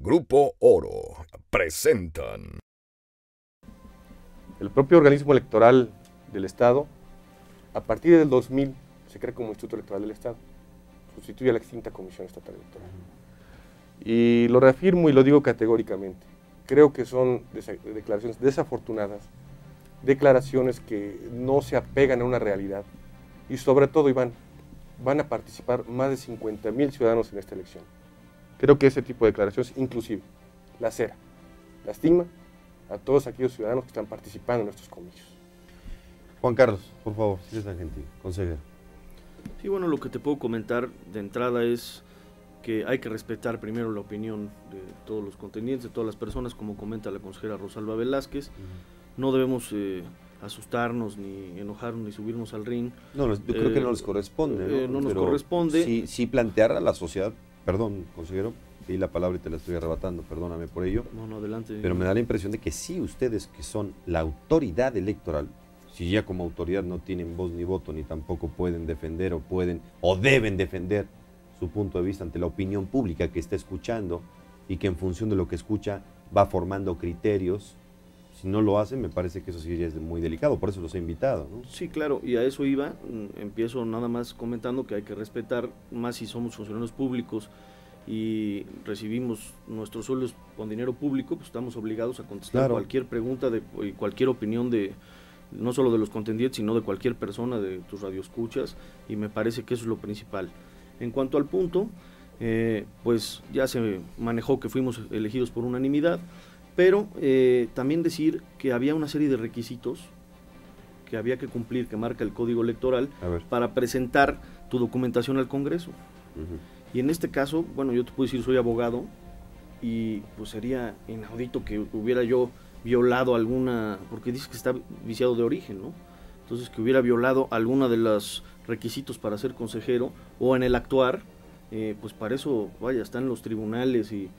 Grupo Oro presentan. El propio organismo electoral del Estado, a partir del 2000, se crea como Instituto Electoral del Estado. Sustituye a la extinta Comisión Estatal Electoral. Y lo reafirmo y lo digo categóricamente. Creo que son declaraciones desafortunadas, declaraciones que no se apegan a una realidad. Y sobre todo, Iván, van a participar más de 50 mil ciudadanos en esta elección. Creo que ese tipo de declaraciones, inclusive, la cera, lastima a todos aquellos ciudadanos que están participando en estos comicios. Juan Carlos, por favor, si es tan gentil, consejero. Sí, bueno, lo que te puedo comentar de entrada es que hay que respetar primero la opinión de todos los contendientes, de todas las personas, como comenta la consejera Rosalba Velázquez. No debemos eh, asustarnos, ni enojarnos, ni subirnos al ring. No, yo creo que no les corresponde. ¿no? Eh, no nos corresponde. Sí, sí plantear a la sociedad, perdón, consejero, di la palabra y te la estoy arrebatando, perdóname por ello. No, no, adelante. Pero me da la impresión de que sí, ustedes que son la autoridad electoral, si ya como autoridad no tienen voz ni voto, ni tampoco pueden defender o pueden o deben defender su punto de vista ante la opinión pública que está escuchando y que en función de lo que escucha va formando criterios. Si no lo hacen, me parece que eso sí es muy delicado, por eso los he invitado. ¿no? Sí, claro, y a eso iba. mm, Empiezo nada más comentando que hay que respetar, más si somos funcionarios públicos y recibimos nuestros sueldos con dinero público, pues estamos obligados a contestar Claro. cualquier pregunta de, y cualquier opinión de no solo de los contendientes, sino de cualquier persona de tus radioescuchas, y me parece que eso es lo principal. En cuanto al punto, eh, pues ya se manejó que fuimos elegidos por unanimidad, pero eh, también decir que había una serie de requisitos que había que cumplir, que marca el código electoral, para presentar tu documentación al Congreso. Ujú. Y en este caso, bueno, yo te puedo decir, soy abogado y pues sería inaudito que hubiera yo violado alguna, porque dice que está viciado de origen, ¿no? Entonces que hubiera violado alguna de los requisitos para ser consejero o en el actuar, eh, pues para eso, vaya, están los tribunales y,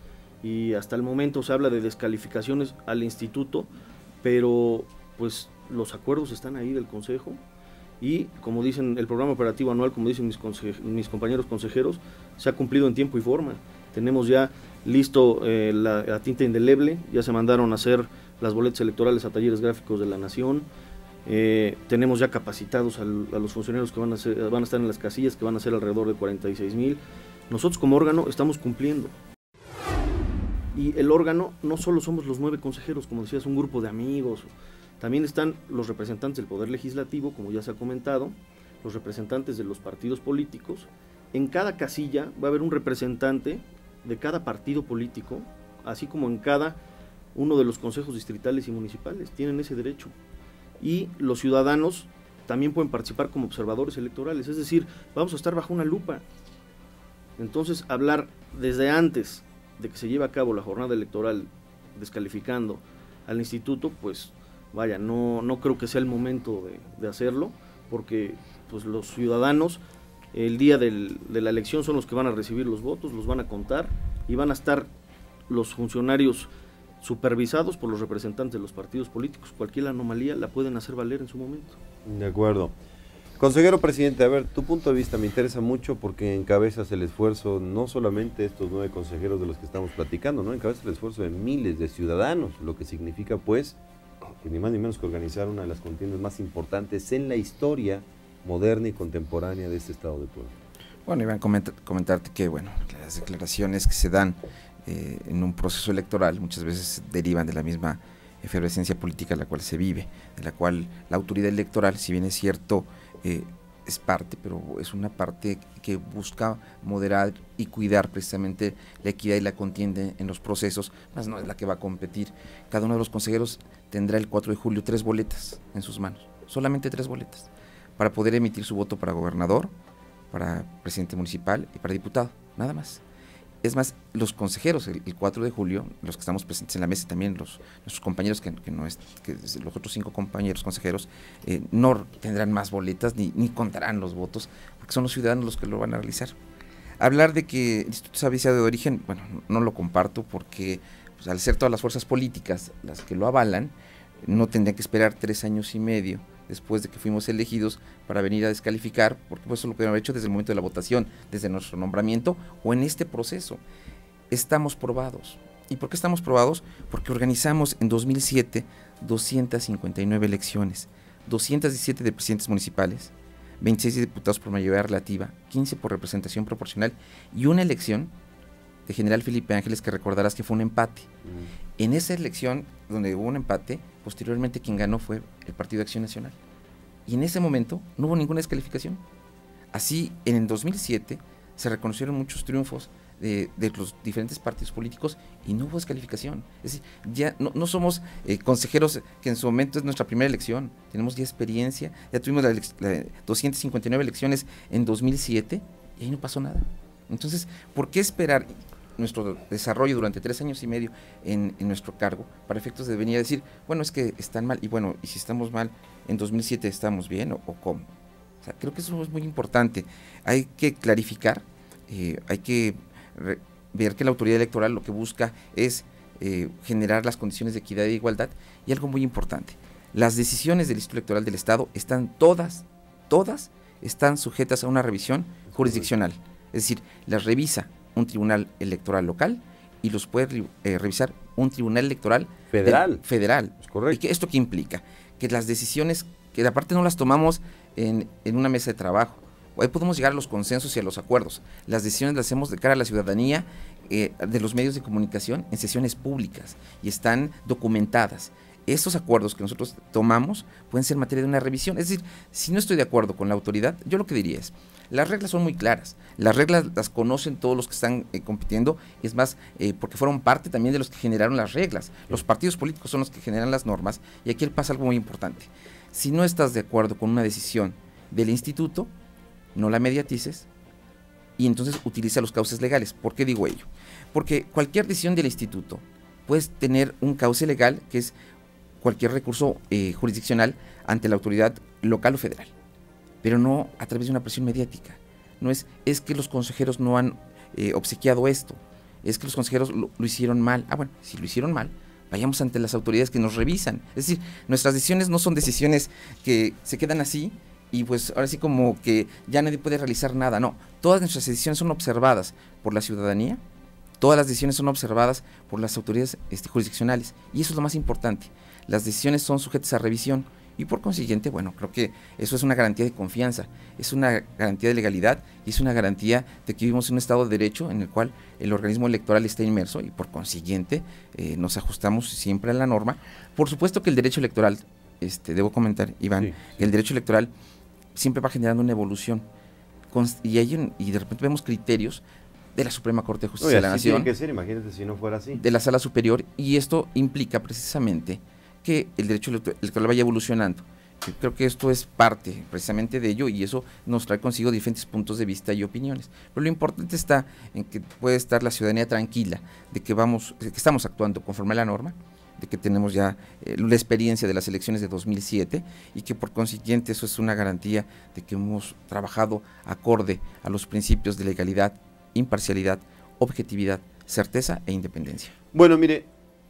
y hasta el momento se habla de descalificaciones al instituto, pero pues los acuerdos están ahí del consejo y como dicen el programa operativo anual, como dicen mis, mis compañeros consejeros, se ha cumplido en tiempo y forma. Tenemos ya listo eh, la, tinta indeleble, ya se mandaron a hacer las boletas electorales a talleres gráficos de la Nación, eh, tenemos ya capacitados a, los funcionarios que van a, ser- van a estar en las casillas, que van a ser alrededor de 46 mil. Nosotros como órgano estamos cumpliendo. Y el órgano no solo somos los nueve consejeros, como decías, un grupo de amigos. También están los representantes del Poder Legislativo, como ya se ha comentado, los representantes de los partidos políticos. En cada casilla va a haber un representante de cada partido político, así como en cada uno de los consejos distritales y municipales. Tienen ese derecho. Y los ciudadanos también pueden participar como observadores electorales. Es decir, vamos a estar bajo una lupa. Entonces, hablar desde antes de que se lleve a cabo la jornada electoral descalificando al instituto, pues vaya, no, no creo que sea el momento de, de hacerlo, porque pues los ciudadanos el día del- de la elección son los que van a recibir los votos, los van a contar y van a estar los funcionarios supervisados por los representantes de los partidos políticos. Cualquier anomalía la pueden hacer valer en su momento. De acuerdo. Consejero presidente, a ver, tu punto de vista me interesa mucho porque encabezas el esfuerzo, no solamente estos nueve consejeros de los que estamos platicando, ¿no? Encabezas el esfuerzo de miles de ciudadanos, lo que significa, pues, que ni más ni menos que organizar una de las contiendas más importantes en la historia moderna y contemporánea de este estado de Puebla. Bueno, Iván, comenta- comentarte que bueno, las declaraciones que se dan eh, en un proceso electoral muchas veces derivan de la misma efervescencia política en la cual se vive, de la cual la autoridad electoral, si bien es cierto, eh, es parte, pero es una parte que busca moderar y cuidar precisamente la equidad y la contienda en los procesos, más no es la que va a competir. Cada uno de los consejeros tendrá el 4 de julio tres boletas en sus manos, solamente tres boletas, para poder emitir su voto para gobernador, para presidente municipal y para diputado, nada más. Es más, los consejeros, el, el 4 de julio, los que estamos presentes en la mesa, también los, nuestros compañeros, que, no es, que los otros cinco compañeros consejeros, eh, no tendrán más boletas ni, ni contarán los votos, porque son los ciudadanos los que lo van a realizar. Hablar de que el Instituto sea viciado de origen, bueno, no lo comparto porque pues, al ser todas las fuerzas políticas las que lo avalan, no tendrían que esperar tres años y medio después de que fuimos elegidos para venir a descalificar, porque eso lo pudieron haber hecho desde el momento de la votación, desde nuestro nombramiento o en este proceso. Estamos probados, ¿Y por qué estamos probados? Porque organizamos en 2007 259 elecciones, 217 de presidentes municipales, 26 diputados por mayoría relativa, 15 por representación proporcional y una elección de General Felipe Ángeles que recordarás que fue un empate. Mm. En esa elección donde hubo un empate, posteriormente quien ganó fue el Partido de Acción Nacional. Y en ese momento no hubo ninguna descalificación. Así, en el 2007 se reconocieron muchos triunfos de, de los diferentes partidos políticos y no hubo descalificación. Es decir, ya no, no somos eh, consejeros que en su momento es nuestra primera elección, tenemos ya experiencia, ya tuvimos la 259 elecciones en 2007 y ahí no pasó nada. Entonces, ¿por qué esperar nuestro desarrollo durante tres años y medio en, en nuestro cargo para efectos de venir a decir, bueno, es que están mal y bueno, y si estamos mal, en 2007 estamos bien o, o cómo? O sea, creo que eso es muy importante. Hay que clarificar, eh, hay que ver que la autoridad electoral lo que busca es eh, generar las condiciones de equidad e igualdad y algo muy importante. Las decisiones del Instituto Electoral del Estado están todas, todas están sujetas a una revisión jurisdiccional. Es decir, las revisa un tribunal electoral local y los puede eh, revisar un tribunal electoral del- Federal. federal. Es correcto. ¿Y que esto qué implica? Que las decisiones, que aparte no las tomamos en, en una mesa de trabajo. Ahí podemos llegar a los consensos y a los acuerdos. Las decisiones las hacemos de cara a la ciudadanía, eh, de los medios de comunicación, en sesiones públicas y están documentadas. Esos acuerdos que nosotros tomamos pueden ser materia de una revisión. Es decir, si no estoy de acuerdo con la autoridad, yo lo que diría es, las reglas son muy claras. Las reglas las conocen todos los que están eh, compitiendo. Es más, eh, porque fueron parte también de los que generaron las reglas. Los partidos políticos son los que generan las normas. Y aquí pasa algo muy importante. Si no estás de acuerdo con una decisión del instituto, no la mediatices y entonces utiliza los cauces legales. ¿Por qué digo ello? Porque cualquier decisión del instituto puedes tener un cauce legal que es cualquier recurso eh, jurisdiccional ante la autoridad local o federal, pero no a través de una presión mediática. No es, es que los consejeros no han eh, obsequiado esto, es que los consejeros lo, hicieron mal. Ah, bueno, si lo hicieron mal, vayamos ante las autoridades que nos revisan. Es decir, nuestras decisiones no son decisiones que se quedan así y pues ahora sí como que ya nadie puede realizar nada. No, todas nuestras decisiones son observadas por la ciudadanía, todas las decisiones son observadas por las autoridades este, jurisdiccionales y eso es lo más importante. Las decisiones son sujetas a revisión y por consiguiente, bueno, creo que eso es una garantía de confianza, es una garantía de legalidad y es una garantía de que vivimos en un Estado de Derecho en el cual el organismo electoral está inmerso y por consiguiente eh, nos ajustamos siempre a la norma. Por supuesto que el derecho electoral, este, debo comentar, Iván, Sí, que el derecho electoral siempre va generando una evolución y, hay un- y de repente vemos criterios de la Suprema Corte de Justicia y de la así tiene Nación que ser, imagínate si no fuera así. de la sala superior y esto implica precisamente que el derecho electo- electoral vaya evolucionando. Yo creo que esto es parte precisamente de ello y eso nos trae consigo diferentes puntos de vista y opiniones. Pero lo importante está en que puede estar la ciudadanía tranquila de que vamos, de que estamos actuando conforme a la norma, de que tenemos ya eh, la experiencia de las elecciones de 2007 y que por consiguiente eso es una garantía de que hemos trabajado acorde a los principios de legalidad, imparcialidad, objetividad, certeza e independencia. Bueno, mire,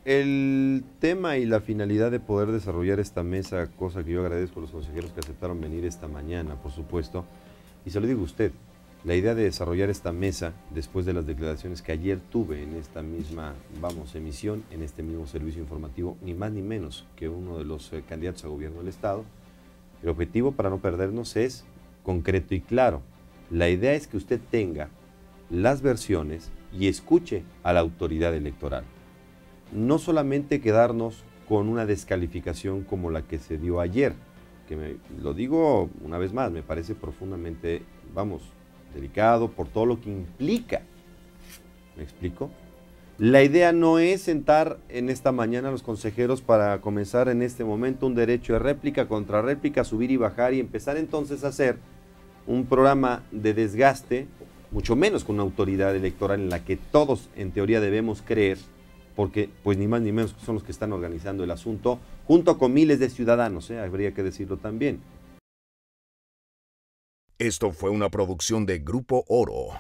el tema y la finalidad de poder desarrollar esta mesa, cosa que yo agradezco a los consejeros que aceptaron venir esta mañana, por supuesto, y se lo digo a usted, la idea de desarrollar esta mesa después de las declaraciones que ayer tuve en esta misma, vamos, emisión, en este mismo servicio informativo, ni más ni menos que uno de los eh, candidatos a gobierno del Estado, el objetivo para no perdernos es concreto y claro. La idea es que usted tenga las versiones y escuche a la autoridad electoral. No solamente quedarnos con una descalificación como la que se dio ayer, que me- lo digo una vez más, me parece profundamente, vamos, delicado por todo lo que implica. ¿Me explico? La idea no es sentar en esta mañana a los consejeros para comenzar en este momento un derecho de réplica, contra réplica, subir y bajar y empezar entonces a hacer un programa de desgaste, mucho menos con una autoridad electoral en la que todos en teoría debemos creer, porque pues ni más ni menos son los que están organizando el asunto, junto con miles de ciudadanos, ¿eh? habría que decirlo también. Esto fue una producción de Grupo Oro